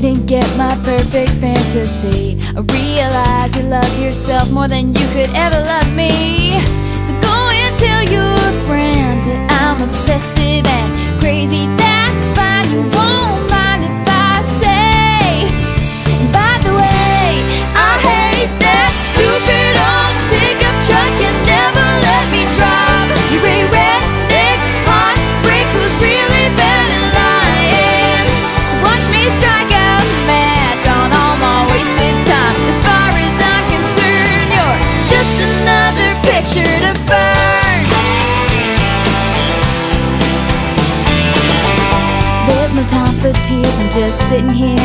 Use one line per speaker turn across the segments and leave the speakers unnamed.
didn't get my perfect fantasy. I realize you love yourself more than you could ever love me. So go and tell your friends. For tears, I'm just sitting here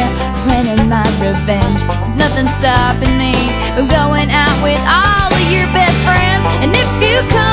planning my revenge. There's nothing stopping me from going out with all of your best friends. And if you come